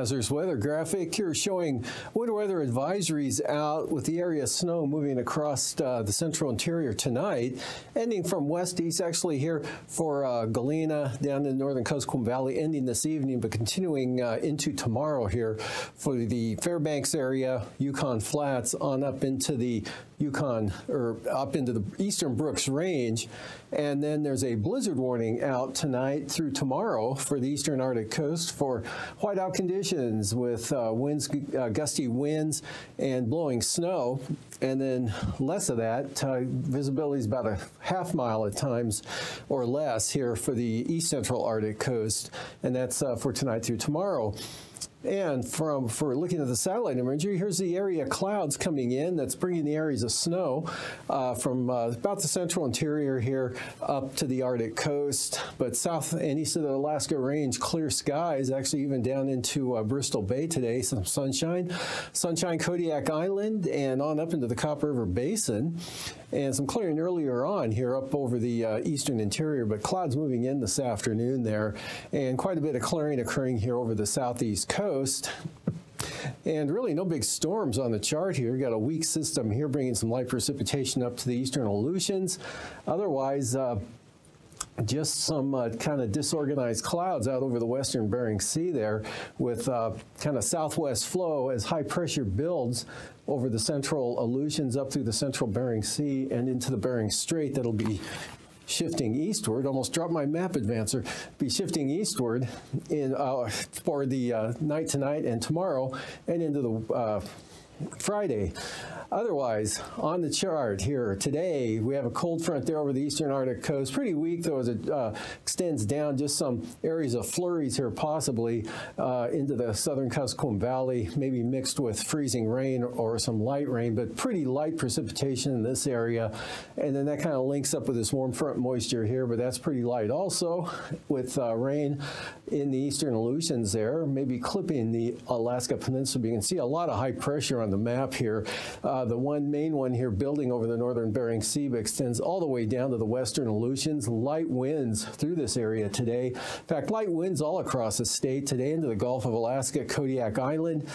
Hazardous weather graphic. Here showing winter weather advisories out with the area of snow moving across uh, the central interior tonight, ending from west east actually here for uh, Galena down in the northern Kuskokwim Valley, ending this evening, but continuing uh, into tomorrow here for the Fairbanks area, Yukon Flats, on up into the Yukon or up into the eastern Brooks Range. And then there's a blizzard warning out tonight through tomorrow for the eastern Arctic coast for whiteout conditions with uh, winds, uh, gusty winds and blowing snow. And then less of that. Uh, visibility is about a half mile at times or less here for the east central Arctic coast. And that's uh, for tonight through tomorrow. And from for looking at the satellite imagery, here's the area clouds coming in that's bringing the areas of snow uh, from uh, about the central interior here up to the Arctic coast, but south and east of the Alaska Range, clear skies, actually even down into uh, Bristol Bay today, some sunshine. Sunshine Kodiak Island and on up into the Copper River Basin and some clearing earlier on here up over the uh, eastern interior, but clouds moving in this afternoon there, and quite a bit of clearing occurring here over the southeast coast. And really no big storms on the chart here. Got a weak system here bringing some light precipitation up to the eastern Aleutians. Otherwise, uh, just some uh, kind of disorganized clouds out over the western Bering Sea there with uh, kind of southwest flow as high pressure builds over the central Aleutians up through the central Bering Sea and into the Bering Strait that'll be shifting eastward, almost dropped my map advancer, be shifting eastward in uh, for the uh, night tonight and tomorrow and into the uh, Friday. Otherwise, on the chart here today, we have a cold front there over the eastern Arctic coast. Pretty weak, though, as it uh, extends down. Just some areas of flurries here, possibly uh, into the southern Kuskokwim Valley, maybe mixed with freezing rain or some light rain, but pretty light precipitation in this area. And then that kind of links up with this warm front moisture here, but that's pretty light also with uh, rain in the eastern Aleutians there, maybe clipping the Alaska Peninsula. You can see a lot of high pressure on the map here. Uh, uh, the one main one here building over the northern Bering Sea extends all the way down to the western Aleutians. Light winds through this area today. In fact, light winds all across the state today into the Gulf of Alaska, Kodiak Island.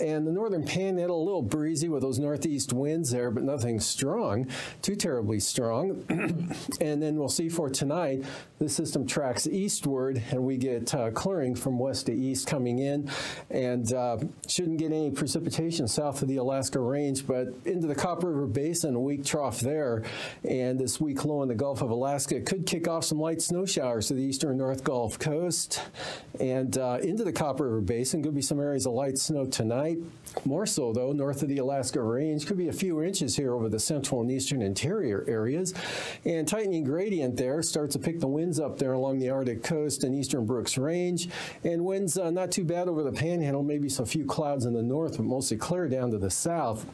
And the northern panhandle, a little breezy with those northeast winds there, but nothing strong, too terribly strong. and then we'll see for tonight, the system tracks eastward and we get uh, clearing from west to east coming in and uh, shouldn't get any precipitation south of the Alaska Range, but into the Copper River Basin, a weak trough there. And this weak low in the Gulf of Alaska could kick off some light snow showers to the eastern North Gulf Coast and uh, into the Copper River Basin. Could be some areas of light snow tonight More so, though, north of the Alaska Range. Could be a few inches here over the central and eastern interior areas. And tightening gradient there starts to pick the winds up there along the Arctic coast and eastern Brooks Range. And winds uh, not too bad over the panhandle, maybe some few clouds in the north, but mostly clear down to the south.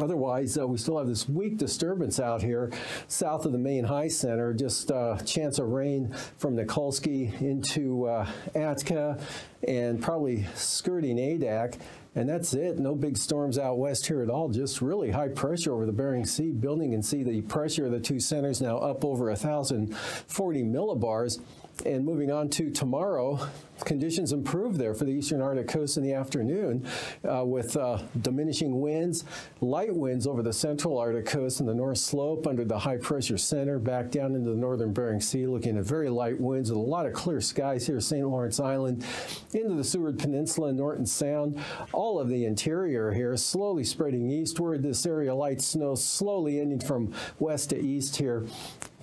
Otherwise, uh, we still have this weak disturbance out here south of the main high center, just uh, chance of rain from Nikolsky into uh, Atka and probably skirting Adak. And that's it. No big storms out west here at all. Just really high pressure over the Bering Sea. Building and see the pressure of the two centers now up over 1,040 millibars. And moving on to tomorrow, conditions improve there for the eastern Arctic coast in the afternoon uh, with uh, diminishing winds, light winds over the central Arctic coast and the north slope under the high pressure center back down into the northern Bering Sea, looking at very light winds with a lot of clear skies here, St. Lawrence Island, into the Seward Peninsula Norton Sound. All of the interior here slowly spreading eastward. This area light snow slowly ending from west to east here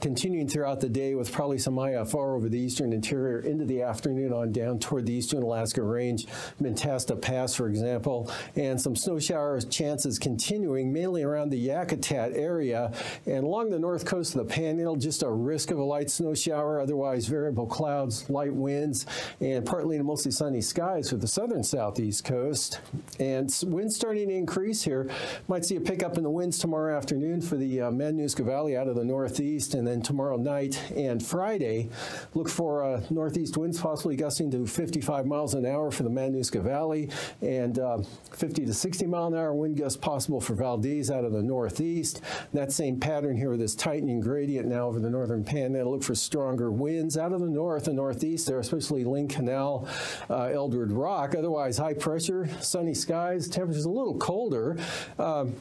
continuing throughout the day with probably some IFR over the eastern interior into the afternoon on down toward the eastern Alaska Range, Mentasta Pass, for example, and some snow shower chances continuing mainly around the Yakutat area and along the north coast of the Panhandle, just a risk of a light snow shower, otherwise variable clouds, light winds, and partly to mostly sunny skies for the southern southeast coast. And winds starting to increase here. Might see a pickup in the winds tomorrow afternoon for the uh, Valley out of the northeast and then tomorrow night and Friday, look for uh, northeast winds possibly gusting to 55 miles an hour for the Matanuska Valley and uh, 50 to 60 mile an hour wind gusts possible for Valdez out of the northeast. That same pattern here with this tightening gradient now over the northern panhandle. Look for stronger winds out of the north and northeast there, especially Lynn Canal, uh, Eldred Rock. Otherwise, high pressure, sunny skies, temperatures a little colder. Um,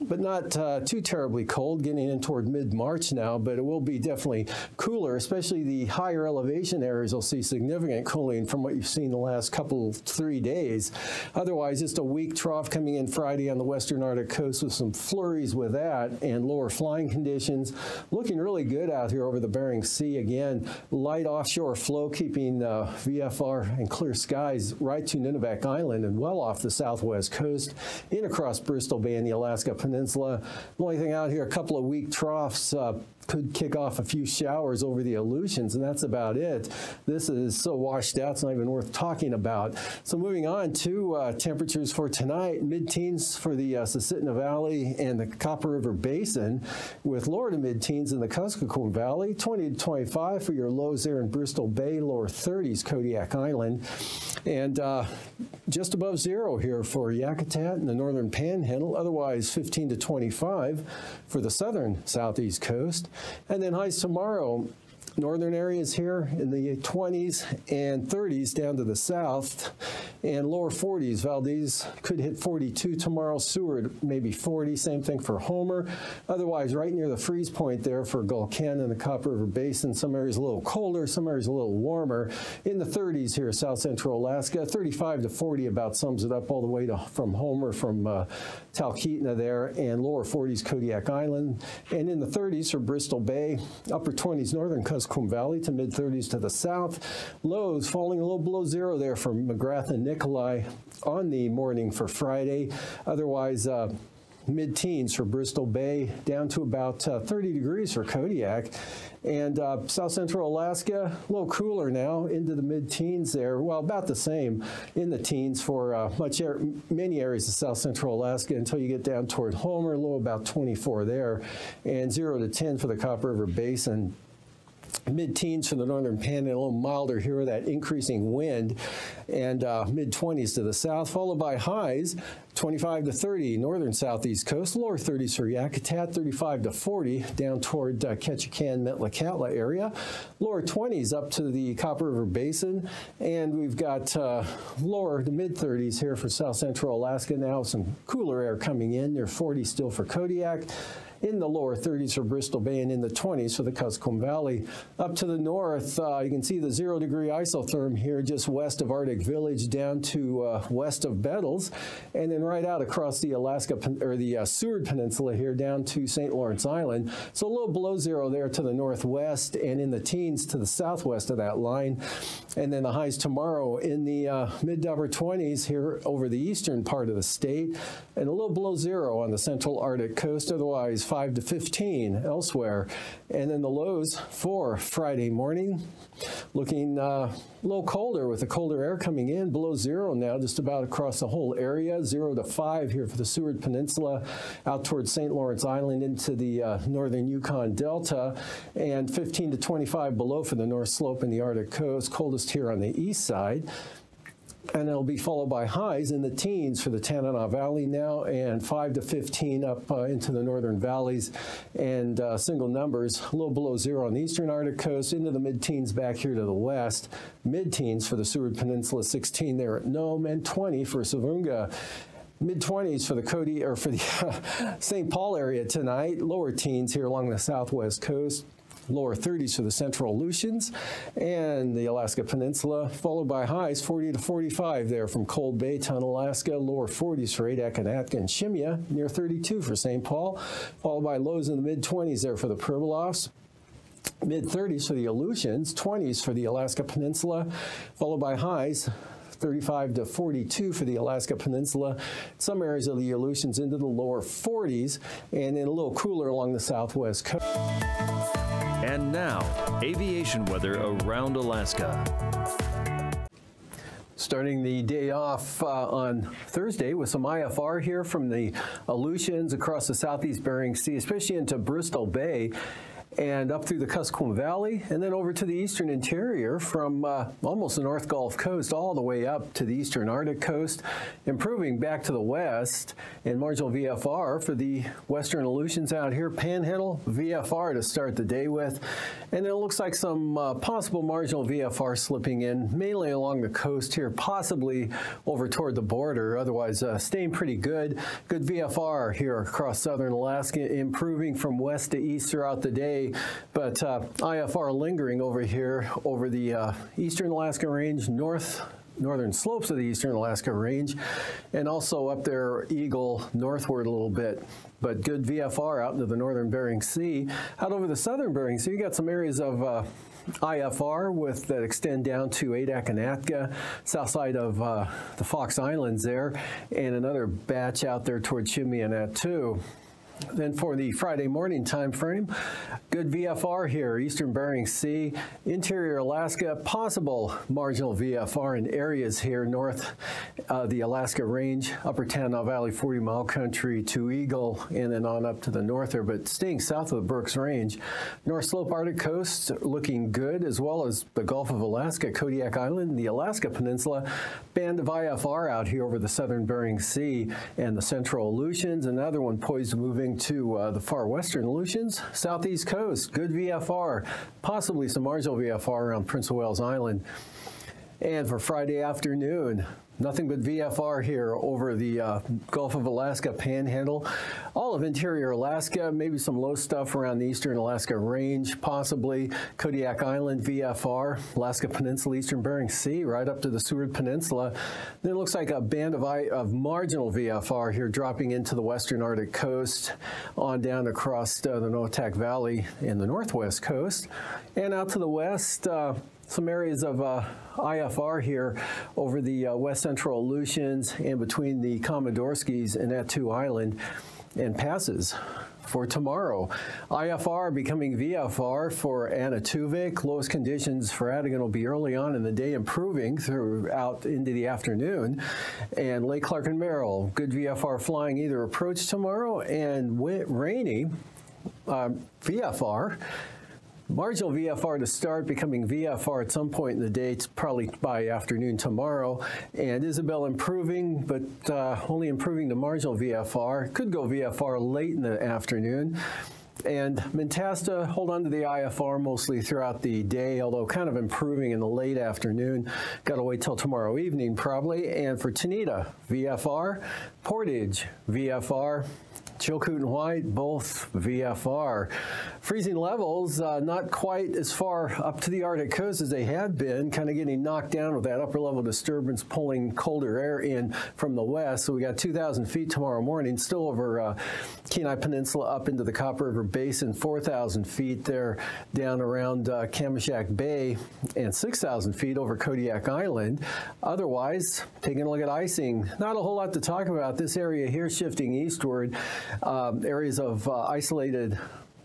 but not uh, too terribly cold, getting in toward mid-March now, but it will be definitely cooler, especially the higher elevation areas will see significant cooling from what you've seen the last couple, three days. Otherwise, just a weak trough coming in Friday on the western Arctic coast with some flurries with that and lower flying conditions. Looking really good out here over the Bering Sea. Again, light offshore flow keeping uh, VFR and clear skies right to Nunivak Island and well off the southwest coast in across Bristol Bay and the Alaska Peninsula. The only thing out here, a couple of weak troughs, uh, could kick off a few showers over the Aleutians, and that's about it. This is so washed out, it's not even worth talking about. So moving on to uh, temperatures for tonight, mid-teens for the uh, Susitna Valley and the Copper River Basin, with lower to mid-teens in the Kuskokwim Valley, 20 to 25 for your lows there in Bristol Bay, lower 30s Kodiak Island, and uh, just above zero here for Yakutat and the northern panhandle, otherwise 15 to 25 for the southern southeast coast. And then highs tomorrow, northern areas here in the 20s and 30s down to the south and lower 40s. Valdez could hit 42 tomorrow. Seward maybe 40. Same thing for Homer. Otherwise, right near the freeze point there for Gulkana and the Copper River Basin. Some areas a little colder, some areas a little warmer. In the 30s here, south central Alaska. 35 to 40 about sums it up all the way to from Homer, from uh, Talkeetna there, and lower 40s Kodiak Island. And in the 30s for Bristol Bay, upper 20s northern Kuskokwim Valley to mid 30s to the south. Lows falling a little below zero there for McGrath and Nikolai on the morning for Friday. Otherwise, uh, mid-teens for Bristol Bay, down to about uh, 30 degrees for Kodiak. And uh, south central Alaska, a little cooler now, into the mid-teens there. Well, about the same in the teens for uh, much many areas of south central Alaska until you get down toward Homer, low about 24 there, and 0 to 10 for the Copper River Basin mid-teens for the northern panhandle, a little milder here with that increasing wind, and uh, mid-20s to the south, followed by highs 25 to 30 northern southeast coast, lower 30s for Yakutat, 35 to 40 down toward uh, Ketchikan, Metlakatla area, lower 20s up to the Copper River Basin, and we've got uh, lower to mid 30s here for south central Alaska now, some cooler air coming in, near 40 still for Kodiak in the lower 30s for Bristol Bay and in the 20s for the Kuskokwim Valley. Up to the north, uh, you can see the zero degree isotherm here just west of Arctic Village down to uh, west of Bettles, and then right out across the Alaska or the uh, Seward Peninsula here down to St. Lawrence Island. So a little below zero there to the northwest and in the teens to the southwest of that line. And then the highs tomorrow in the uh, mid to upper 20s here over the eastern part of the state and a little below zero on the central Arctic coast. Otherwise, 5 to 15 elsewhere. And then the lows for Friday morning, looking uh, a little colder with the colder air coming in, below zero now, just about across the whole area, 0 to 5 here for the Seward Peninsula, out towards St. Lawrence Island into the uh, northern Yukon Delta, and 15 to 25 below for the North Slope and the Arctic coast, coldest here on the east side and it'll be followed by highs in the teens for the Tanana Valley now, and 5 to 15 up uh, into the northern valleys, and uh, single numbers a little below zero on the eastern Arctic coast, into the mid-teens back here to the west, mid-teens for the Seward Peninsula, 16 there at Nome, and 20 for Savoonga. Mid 20s for the Cody or for the St. Paul area tonight, lower teens here along the southwest coast, lower 30s for the central Aleutians and the Alaska Peninsula, followed by highs 40 to 45 there from Cold Bay to Alaska, lower 40s for Adak and Atka Shemya, near 32 for St. Paul, followed by lows in the mid 20s there for the Pribilofs mid 30s for the Aleutians, 20s for the Alaska Peninsula, followed by highs 35 to 42 for the Alaska Peninsula. Some areas of the Aleutians into the lower 40s, and then a little cooler along the southwest coast. And now, aviation weather around Alaska. Starting the day off uh, on Thursday with some IFR here from the Aleutians across the southeast Bering Sea, especially into Bristol Bay and up through the Kuskokwim Valley, and then over to the eastern interior from uh, almost the North Gulf Coast all the way up to the eastern Arctic coast, improving back to the west, and marginal VFR for the western Aleutians out here, Panhandle VFR to start the day with, and it looks like some uh, possible marginal VFR slipping in, mainly along the coast here, possibly over toward the border, otherwise uh, staying pretty good. Good VFR here across southern Alaska, improving from west to east throughout the day, but uh, IFR lingering over here over the uh, eastern Alaska Range, north northern slopes of the eastern Alaska Range, and also up there Eagle northward a little bit. But good VFR out into the northern Bering Sea. Out over the southern Bering Sea, you got some areas of uh, IFR with that extend down to Adak and Atka, south side of uh, the Fox Islands there, and another batch out there toward Shemya and Attu. Then for the Friday morning time frame, good VFR here, eastern Bering Sea, interior Alaska, possible marginal VFR in areas here north uh, the Alaska Range, upper Tanana Valley 40 mile country to Eagle, and then on up to the north there, but staying south of the Brooks Range. North Slope Arctic coast looking good, as well as the Gulf of Alaska, Kodiak Island, the Alaska Peninsula, band of IFR out here over the southern Bering Sea and the central Aleutians, another one poised to move moving to uh, the far western Aleutians, southeast coast, good VFR, possibly some marginal VFR around Prince of Wales Island. And for Friday afternoon, Nothing but VFR here over the uh, Gulf of Alaska Panhandle. All of interior Alaska, maybe some low stuff around the eastern Alaska Range, possibly Kodiak Island VFR, Alaska Peninsula, eastern Bering Sea, right up to the Seward Peninsula. Then it looks like a band of, of marginal VFR here dropping into the western Arctic coast, on down across uh, the Noatak Valley in the northwest coast, and out to the west. Uh, some areas of uh, IFR here over the uh, west central Aleutians and between the Komandorskis and Attu Island and passes for tomorrow. IFR becoming VFR for Anaktuvuk. Lowest conditions for Atigun will be early on in the day, improving throughout into the afternoon. And Lake Clark and Merrill, good VFR flying either approach tomorrow and rainy uh, VFR Marginal VFR to start, becoming VFR at some point in the day, probably by afternoon tomorrow. And Isabel improving, but uh, only improving to marginal VFR. Could go VFR late in the afternoon. And Mentasta, hold on to the IFR mostly throughout the day, although kind of improving in the late afternoon. Got to wait till tomorrow evening probably. And for Tahneta, VFR, Portage, VFR, Chilkoot and White, both VFR. Freezing levels, uh, not quite as far up to the Arctic coast as they had been, kind of getting knocked down with that upper level disturbance pulling colder air in from the west. So we got 2,000 feet tomorrow morning, still over uh, Kenai Peninsula up into the Copper River Basin, 4,000 feet there down around uh, Bay, and 6,000 feet over Kodiak Island. Otherwise, taking a look at icing, not a whole lot to talk about. This area here shifting eastward um, areas of uh, isolated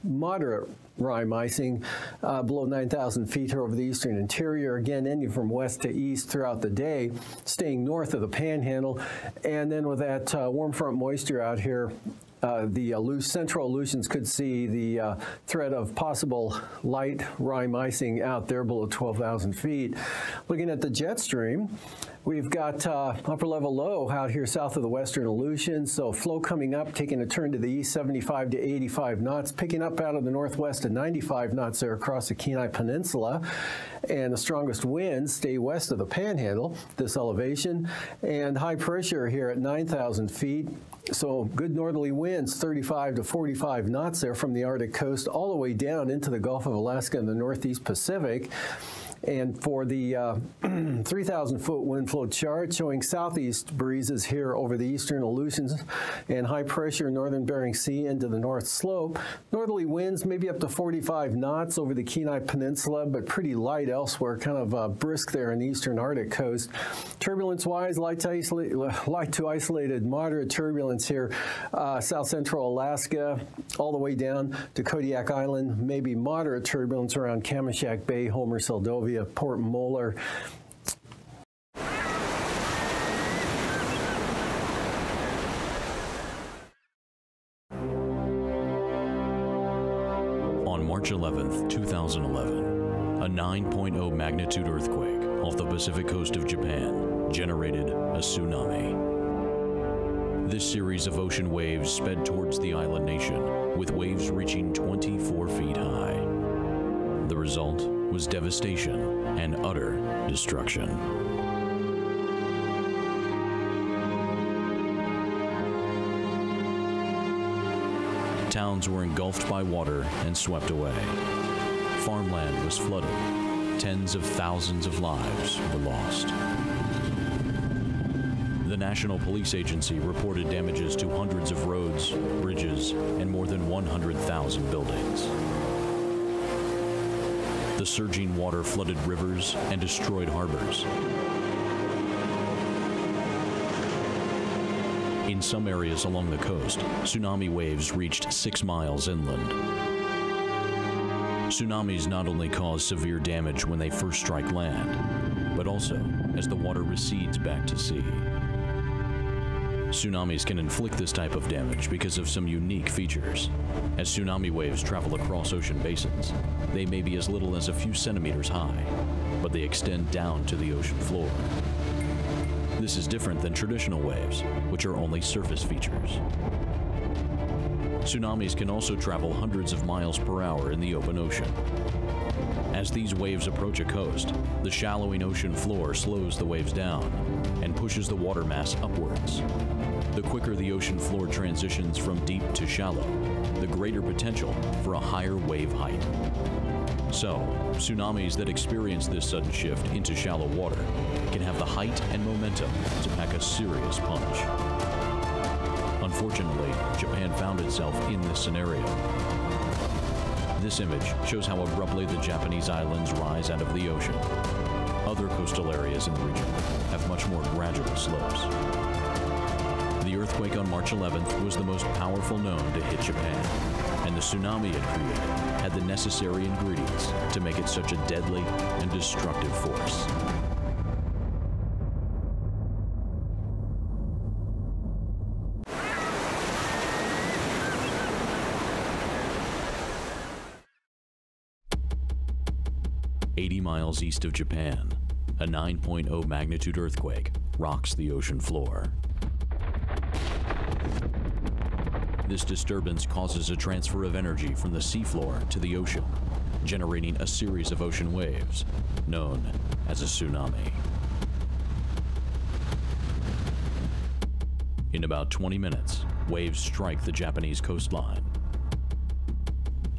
moderate rime icing uh, below 9,000 feet here over the eastern interior. Again, ending from west to east throughout the day, staying north of the panhandle. And then with that uh, warm front moisture out here, uh, the uh, central Aleutians could see the uh, threat of possible light rime icing out there below 12,000 feet. Looking at the jet stream, We've got uh, upper level low out here south of the western Aleutians. So flow coming up, taking a turn to the east, 75 to 85 knots, picking up out of the northwest at 95 knots there across the Kenai Peninsula. And the strongest winds stay west of the panhandle, this elevation. And high pressure here at 9,000 feet. So good northerly winds, 35 to 45 knots there from the Arctic coast all the way down into the Gulf of Alaska and the Northeast Pacific. And for the uh, 3,000 foot wind flow chart showing southeast breezes here over the eastern Aleutians and high pressure northern Bering Sea into the north slope. Northerly winds maybe up to 45 knots over the Kenai Peninsula, but pretty light elsewhere, kind of uh, brisk there in the eastern Arctic coast. Turbulence wise, light light to isolated moderate turbulence here, uh, south central Alaska, all the way down to Kodiak Island, maybe moderate turbulence around Kamishak Bay, Homer, Seldovia, Port Moller. On March 11, 2011, a 9.0 magnitude earthquake off the Pacific coast of Japan generated a tsunami. This series of ocean waves sped towards the island nation, with waves reaching 24 feet high. The result was devastation and utter destruction. Towns were engulfed by water and swept away. Farmland was flooded. Tens of thousands of lives were lost. The National Police Agency reported damages to hundreds of roads, bridges, and more than 100,000 buildings. The surging water flooded rivers and destroyed harbors. In some areas along the coast, tsunami waves reached six miles inland. Tsunamis not only cause severe damage when they first strike land, but also as the water recedes back to sea. Tsunamis can inflict this type of damage because of some unique features. As tsunami waves travel across ocean basins, they may be as little as a few centimeters high, but they extend down to the ocean floor. This is different than traditional waves, which are only surface features. Tsunamis can also travel hundreds of miles per hour in the open ocean. As these waves approach a coast, the shallowing ocean floor slows the waves down and pushes the water mass upwards. The quicker the ocean floor transitions from deep to shallow, the greater potential for a higher wave height. So, tsunamis that experience this sudden shift into shallow water can have the height and momentum to pack a serious punch. Unfortunately, Japan found itself in this scenario. This image shows how abruptly the Japanese islands rise out of the ocean. Other coastal areas in the region have much more gradual slopes. March 11th was the most powerful known to hit Japan, and the tsunami it created had the necessary ingredients to make it such a deadly and destructive force. Eighty miles east of Japan, a 9.0 magnitude earthquake rocks the ocean floor. This disturbance causes a transfer of energy from the seafloor to the ocean, generating a series of ocean waves, known as a tsunami. In about 20 minutes, waves strike the Japanese coastline.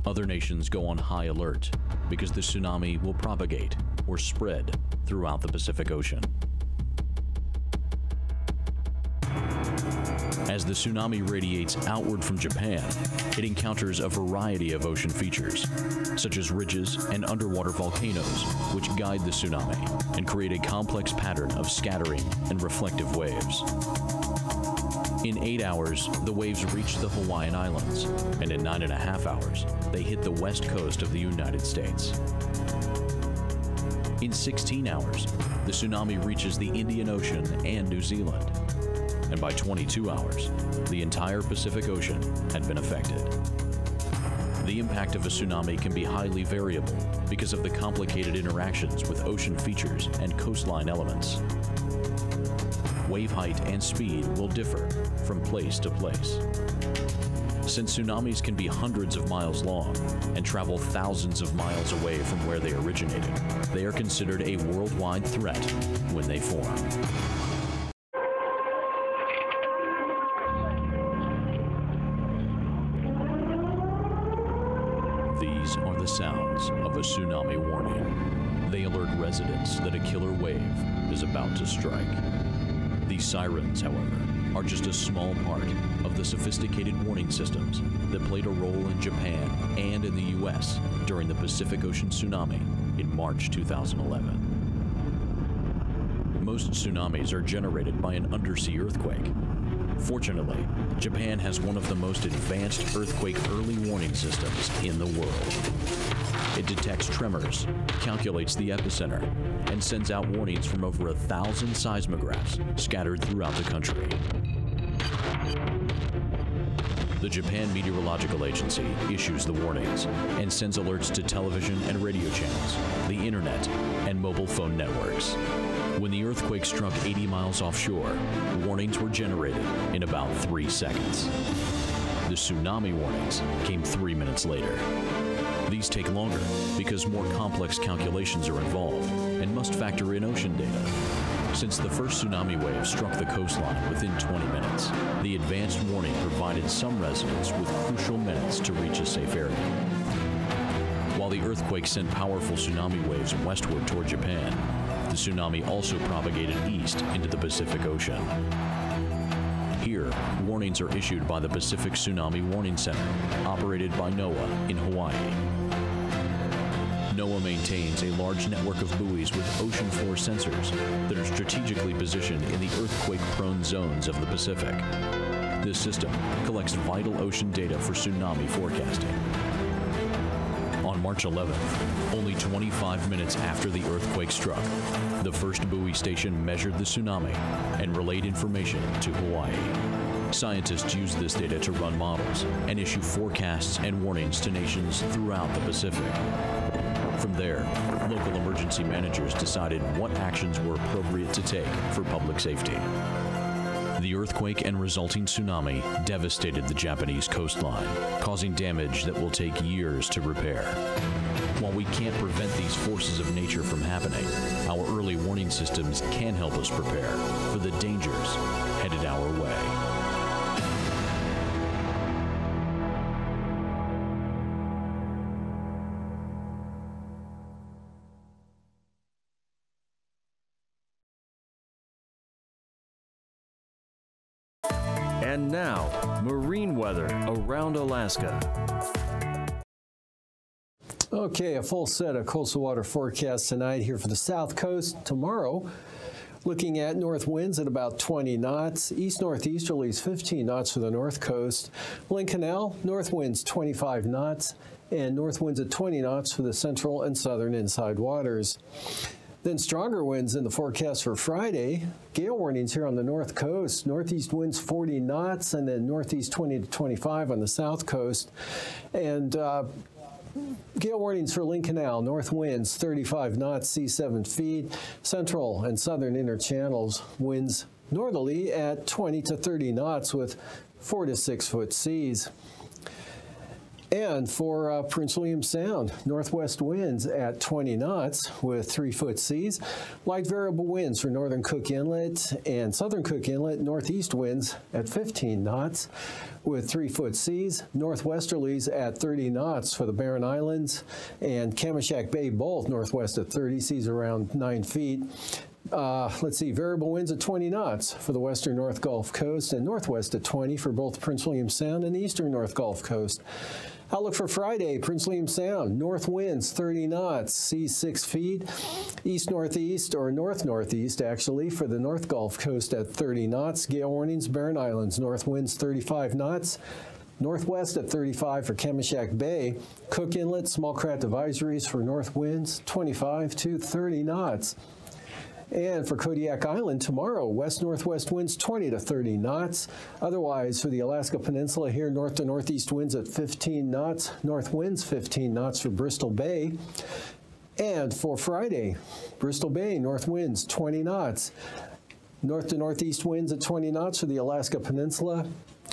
Other nations go on high alert because the tsunami will propagate or spread throughout the Pacific Ocean. As the tsunami radiates outward from Japan, it encounters a variety of ocean features, such as ridges and underwater volcanoes, which guide the tsunami and create a complex pattern of scattering and reflective waves. In eight hours, the waves reach the Hawaiian Islands, and in nine and a half hours, they hit the west coast of the United States. In 16 hours, the tsunami reaches the Indian Ocean and New Zealand. And by 22 hours, the entire Pacific Ocean had been affected. The impact of a tsunami can be highly variable because of the complicated interactions with ocean features and coastline elements. Wave height and speed will differ from place to place. Since tsunamis can be hundreds of miles long and travel thousands of miles away from where they originated, they are considered a worldwide threat when they form. Of a tsunami warning. They alert residents that a killer wave is about to strike. These sirens, however, are just a small part of the sophisticated warning systems that played a role in Japan and in the U.S. during the Pacific Ocean tsunami in March 2011. Most tsunamis are generated by an undersea earthquake. Fortunately, Japan has one of the most advanced earthquake early warning systems in the world. It detects tremors, calculates the epicenter, and sends out warnings from over a thousand seismographs scattered throughout the country. The Japan Meteorological Agency issues the warnings and sends alerts to television and radio channels, the internet, and mobile phone networks. When the earthquake struck 80 miles offshore, warnings were generated in about three seconds. The tsunami warnings came three minutes later. These take longer because more complex calculations are involved and must factor in ocean data. Since the first tsunami wave struck the coastline within 20 minutes, the advanced warning provided some residents with crucial minutes to reach a safe area. While the earthquake sent powerful tsunami waves westward toward Japan, the tsunami also propagated east into the Pacific Ocean. Here, warnings are issued by the Pacific Tsunami Warning Center, operated by NOAA in Hawaii. NOAA maintains a large network of buoys with ocean floor sensors that are strategically positioned in the earthquake-prone zones of the Pacific. This system collects vital ocean data for tsunami forecasting. March 11th, only 25 minutes after the earthquake struck, the first buoy station measured the tsunami and relayed information to Hawaii. Scientists use this data to run models and issue forecasts and warnings to nations throughout the Pacific. From there, local emergency managers decided what actions were appropriate to take for public safety. Earthquake and resulting tsunami devastated the Japanese coastline, causing damage that will take years to repair. While we can't prevent these forces of nature from happening, our early warning systems can help us prepare for the dangers headed our way. Around Alaska. Okay, a full set of coastal water forecasts tonight here for the south coast. Tomorrow, looking at north winds at about 20 knots, east northeasterlies 15 knots for the north coast, Canal, north winds 25 knots, and north winds at 20 knots for the central and southern inside waters. Then stronger winds in the forecast for Friday. Gale warnings here on the north coast. Northeast winds 40 knots and then northeast 20 to 25 on the south coast. And uh, Gale warnings for Lynn Canal, north winds 35 knots, sea 7 feet. Central and southern inner channels, winds northerly at 20 to 30 knots with 4 to 6 foot seas. And for uh, Prince William Sound, northwest winds at 20 knots with three foot seas. Light variable winds for northern Cook Inlet and southern Cook Inlet, northeast winds at 15 knots with three foot seas. Northwesterlies at 30 knots for the Barren Islands and Kamishak Bay, both northwest at 30, seas around 9 feet. Uh, let's see, variable winds at 20 knots for the western North Gulf Coast and northwest at 20 for both Prince William Sound and the eastern North Gulf Coast. Outlook for Friday, Prince William Sound, north winds 30 knots, seas 6 feet, east northeast or north northeast actually for the North Gulf Coast at 30 knots. Gale warnings, Barren Islands, north winds 35 knots. Northwest at 35 for Kamishak Bay. Cook Inlet, small craft advisories for north winds 25 to 30 knots. And for Kodiak Island tomorrow, west northwest winds 20 to 30 knots. Otherwise, for the Alaska Peninsula here, north to northeast winds at 15 knots, north winds 15 knots for Bristol Bay. And for Friday, Bristol Bay, north winds 20 knots. North to northeast winds at 20 knots for the Alaska Peninsula.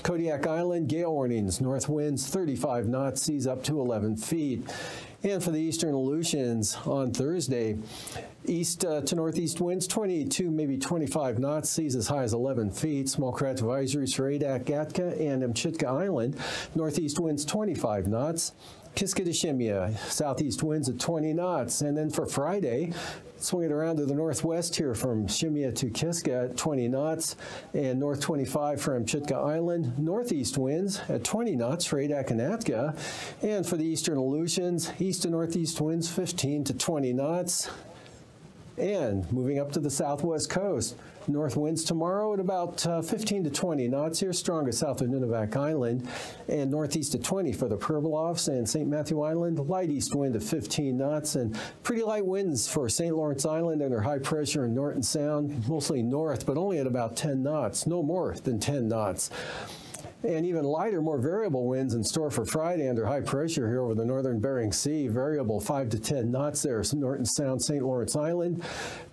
Kodiak Island, gale warnings, north winds 35 knots, seas up to 11 feet. And for the eastern Aleutians on Thursday, east uh, to northeast winds 22, maybe 25 knots, seas as high as 11 feet. Small craft advisories for Adak, Atka, and Amchitka Island. Northeast winds 25 knots. Kiska to Shemya, southeast winds at 20 knots. And then for Friday, swing it around to the northwest here from Shemya to Kiska at 20 knots, and north 25 from Chitka Island. Northeast winds at 20 knots for Adak and Atka. And for the eastern Aleutians, east to northeast winds 15 to 20 knots. And moving up to the southwest coast, north winds tomorrow at about uh, 15 to 20 knots here, strongest south of Nunivak Island, and northeast to 20 for the Pribilofs and St. Matthew Island, light east wind of 15 knots, and pretty light winds for St. Lawrence Island under high pressure in Norton Sound, mostly north, but only at about 10 knots, no more than 10 knots and even lighter, more variable winds in store for Friday under high pressure here over the northern Bering Sea. Variable 5 to 10 knots there, Norton Sound, St. Lawrence Island.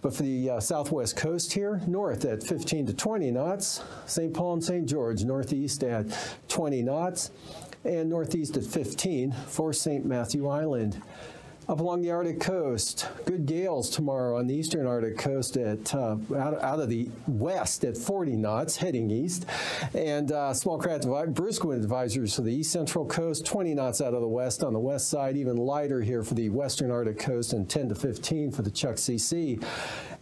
But for the uh, southwest coast here, north at 15 to 20 knots. St. Paul and St. George, northeast at 20 knots. And northeast at 15 for St. Matthew Island. Up along the Arctic coast, good gales tomorrow on the eastern Arctic coast at uh, out, out, of the west at 40 knots, heading east, and uh, small craft brisk wind advisories for the east central coast, 20 knots out of the west on the west side, even lighter here for the western Arctic coast, and 10 to 15 for the Chukchi Sea.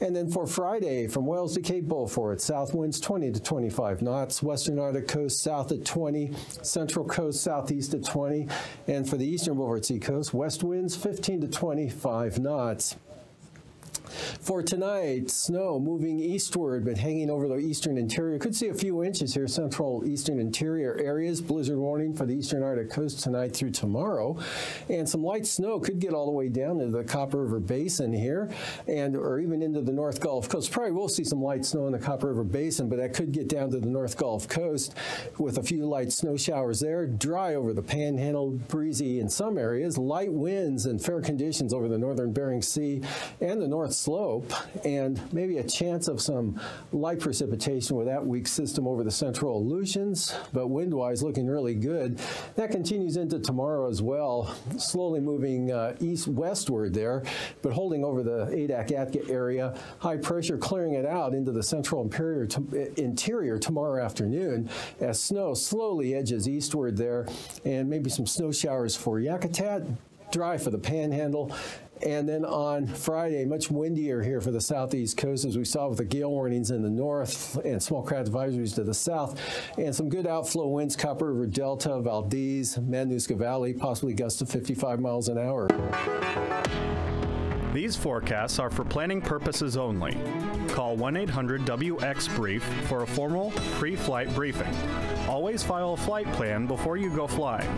And then for Friday, from Wales to Cape Beaufort, south winds 20 to 25 knots, western Arctic coast south at 20, central coast southeast at 20, and for the eastern Beaufort Sea coast, west winds 15 to 25 knots. For tonight, snow moving eastward but hanging over the eastern interior. Could see a few inches here, central eastern interior areas. Blizzard warning for the eastern Arctic coast tonight through tomorrow. And some light snow could get all the way down to the Copper River Basin here and or even into the North Gulf Coast. Probably will see some light snow in the Copper River Basin, but that could get down to the North Gulf Coast with a few light snow showers there. Dry over the panhandle, breezy in some areas. Light winds and fair conditions over the northern Bering Sea and the North slope and maybe a chance of some light precipitation with that weak system over the central Aleutians, but wind-wise looking really good. That continues into tomorrow as well, slowly moving uh, east-westward there, but holding over the Adak-Atka area. High pressure clearing it out into the central interior, interior tomorrow afternoon as snow slowly edges eastward there, and maybe some snow showers for Yakutat, dry for the panhandle, and then on Friday, much windier here for the southeast coast, as we saw with the gale warnings in the north and small craft advisories to the south, and some good outflow winds, Copper River Delta, Valdez, Matanuska Valley, possibly gusts of 55 miles an hour. These forecasts are for planning purposes only. Call 1 800 WX Brief for a formal pre flight briefing. Always file a flight plan before you go flying.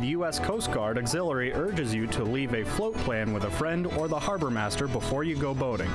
The U.S. Coast Guard Auxiliary urges you to leave a float plan with a friend or the harbor master before you go boating.